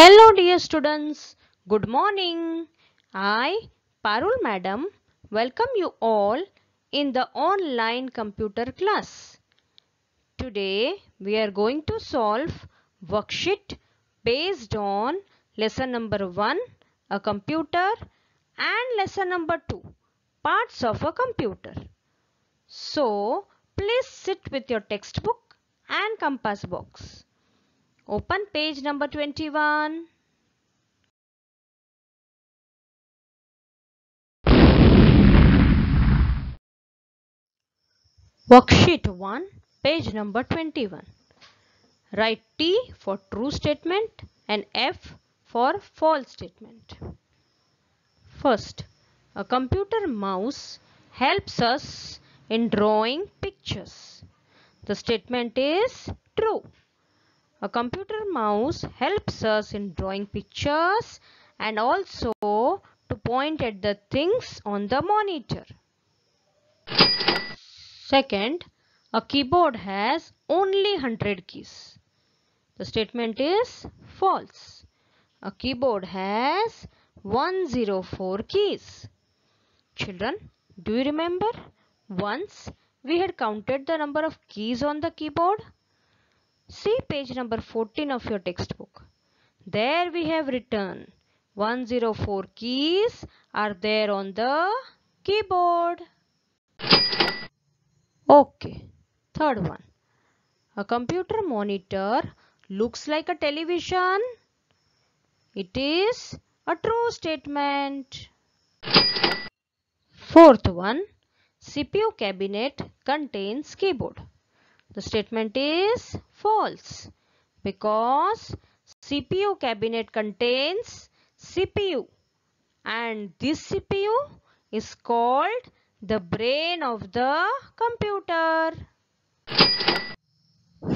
Hello dear students, good morning. I, Parul madam, welcome you all in the online computer class. Today we are going to solve worksheet based on lesson number 1, a computer and lesson number 2, parts of a computer. So please sit with your textbook and compass box. Open page number 21. Worksheet 1, page number 21. Write T for true statement and F for false statement. First, a computer mouse helps us in drawing pictures. The statement is true. A computer mouse helps us in drawing pictures and also to point at the things on the monitor. Second, a keyboard has only 100 keys. The statement is false. A keyboard has 104 keys. Children, do you remember? Once we had counted the number of keys on the keyboard. See page number 14 of your textbook. There we have written 104 keys are there on the keyboard. Okay. Third one. A computer monitor looks like a television. It is a true statement. Fourth one. CPU cabinet contains keyboard. The statement is false because CPU cabinet contains CPU and this CPU is called the brain of the computer.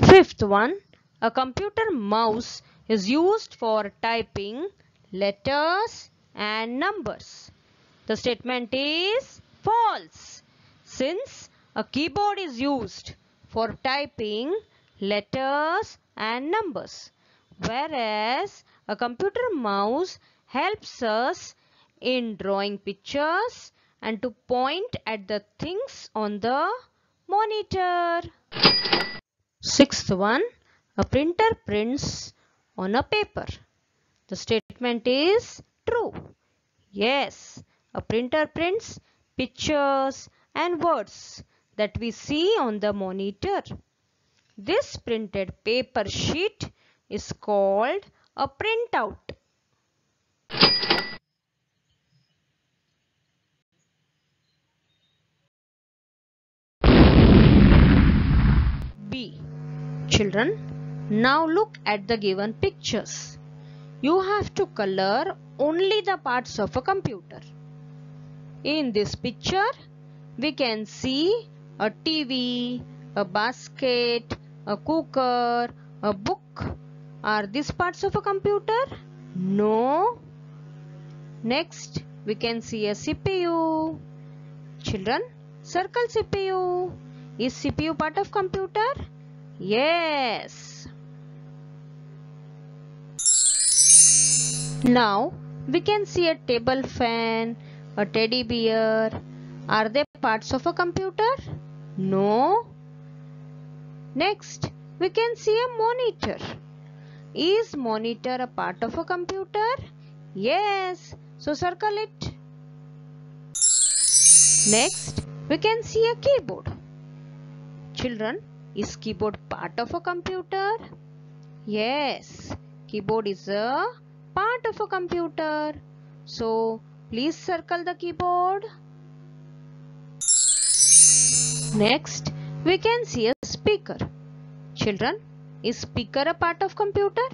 Fifth one, a computer mouse is used for typing letters and numbers. The statement is false since a keyboard is used for typing letters and numbers whereas a computer mouse helps us in drawing pictures and to point at the things on the monitor. Sixth one, a printer prints on a paper. The statement is true. Yes, a printer prints pictures and words that we see on the monitor. This printed paper sheet is called a printout. B. Children, now look at the given pictures. You have to color only the parts of a computer. In this picture, we can see a TV, a basket, a cooker, a book. Are these parts of a computer? No. Next, we can see a CPU. Children, circle CPU. Is CPU part of computer? Yes. Now, we can see a table fan, a teddy bear. Are they parts of a computer? No. Next, we can see a monitor. Is monitor a part of a computer? Yes. So circle it. Next, we can see a keyboard. Children, is keyboard part of a computer? Yes. Keyboard is a part of a computer. So, please circle the keyboard. Next, we can see a speaker. Children, is speaker a part of computer?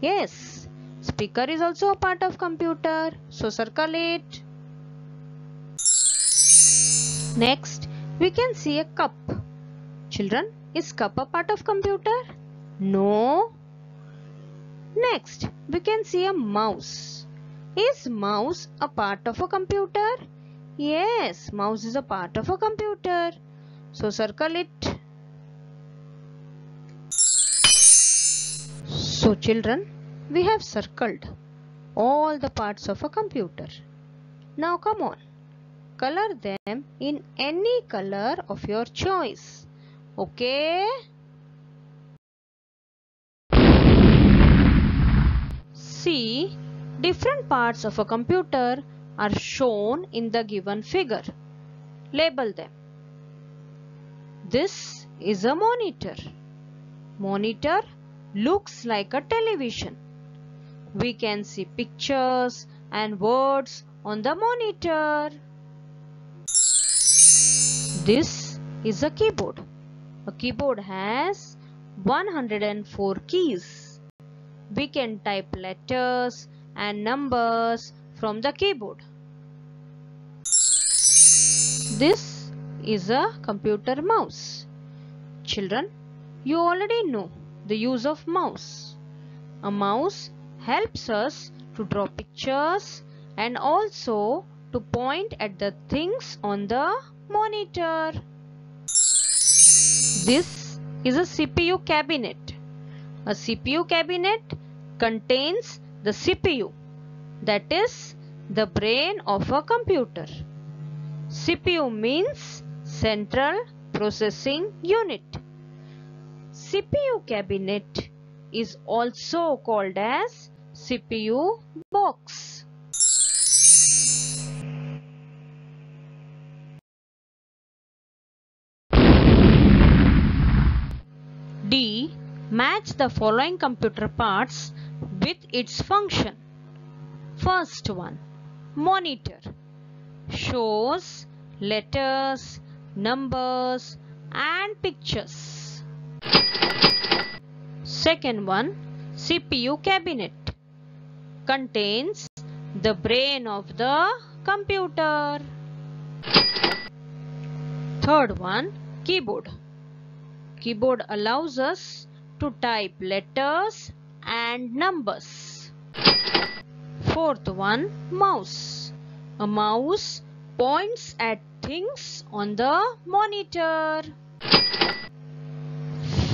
Yes, speaker is also a part of computer. So circle it. Next, we can see a cup. Children, is cup a part of computer? No. Next, we can see a mouse. Is mouse a part of a computer? Yes, mouse is a part of a computer. So circle it. So children, we have circled all the parts of a computer. Now come on, color them in any color of your choice. Okay? See, different parts of a computer are shown in the given figure. Label them. This is a monitor. Monitor looks like a television. We can see pictures and words on the monitor. This is a keyboard. A keyboard has 104 keys. We can type letters and numbers from the keyboard. This is a computer mouse. Children, you already know the use of mouse. A mouse helps us to draw pictures and also to point at the things on the monitor. This is a CPU cabinet. A CPU cabinet contains the CPU that is the brain of a computer. CPU means Central Processing Unit. CPU cabinet is also called as CPU box. D. Match the following computer parts with its function. First one, monitor shows letters, numbers and pictures. Second one, CPU cabinet contains the brain of the computer. Third one, keyboard. Keyboard allows us to type letters and numbers. Fourth one, mouse. A mouse points at things on the monitor.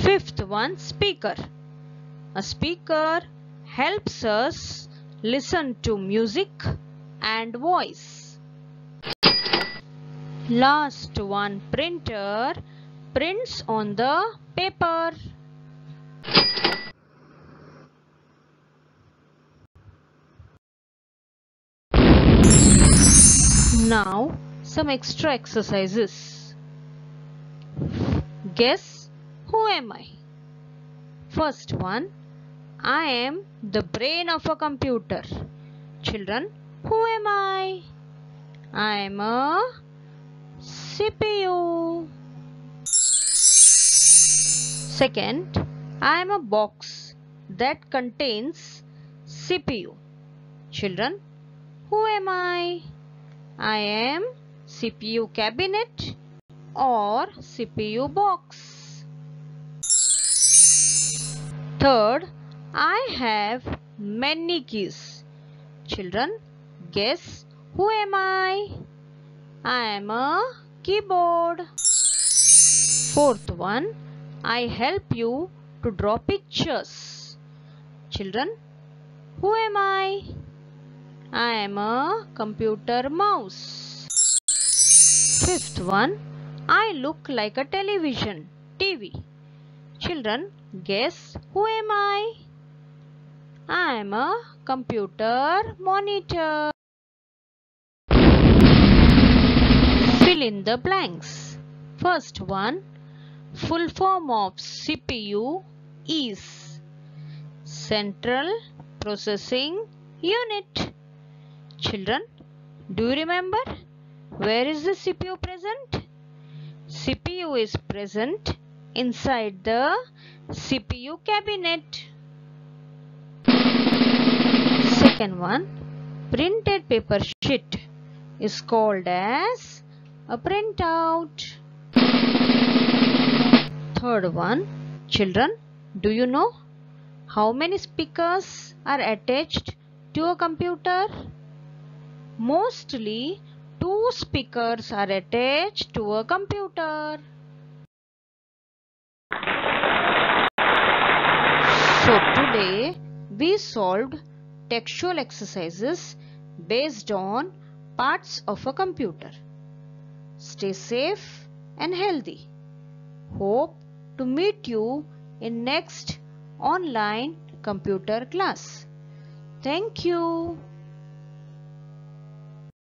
Fifth one, speaker. A speaker helps us listen to music and voice. Last one, printer prints on the paper. Now some extra exercises. Guess who am I? First one, I am the brain of a computer. Children, who am I? I am a CPU. Second, I am a box that contains CPU. Children, who am I? I am CPU cabinet or CPU box. Third, I have many keys. Children, guess who am I? I am a keyboard. Fourth one, I help you to draw pictures. Children, who am I? I am a computer mouse. Fifth one, I look like a television, TV. Children, guess who am I? I am a computer monitor. Fill in the blanks. First one, full form of CPU is Central Processing Unit. Children, do you remember? Where is the CPU present? CPU is present inside the CPU cabinet. Second one, printed paper sheet is called as a printout. Third one, children, do you know how many speakers are attached to a computer? Mostly two speakers are attached to a computer. So today we solved textual exercises based on parts of a computer. Stay safe and healthy. Hope to meet you in next online computer class. Thank you.